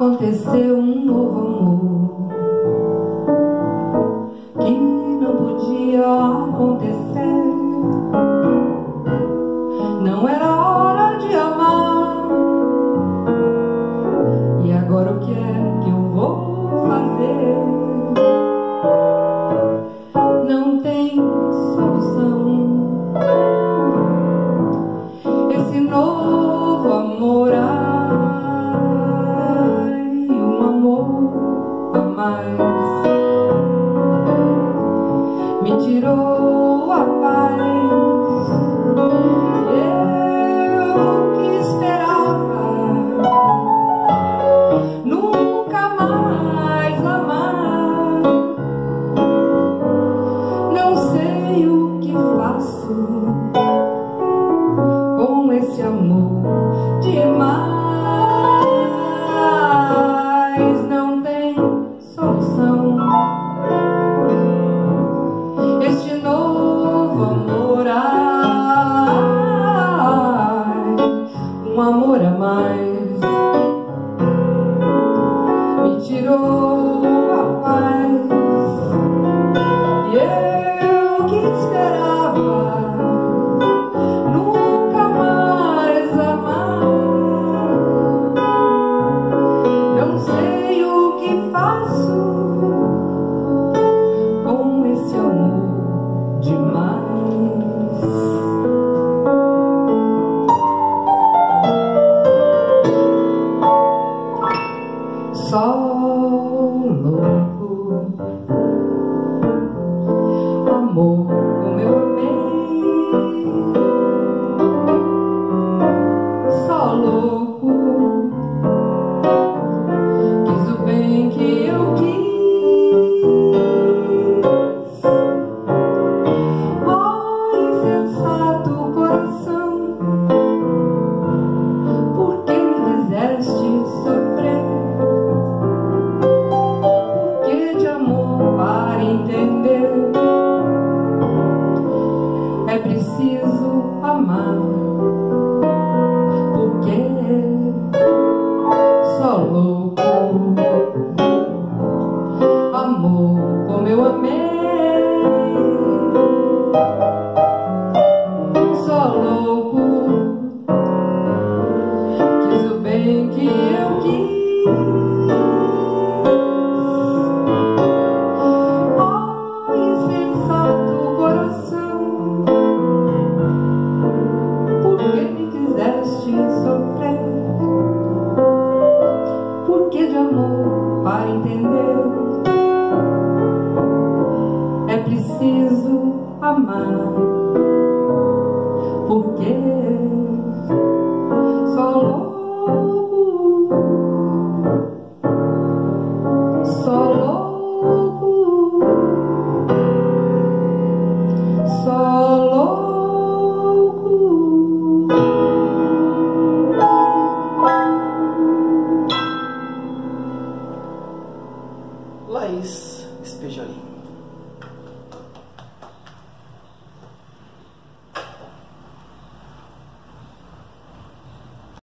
aconteceu um novo amor que não podia acontecer. Não era hora de amar. E agora o que é que eu vou fazer? Não tem solução. Esse novo um amor a mais me tirou. Oh. Thank you. Amar, porque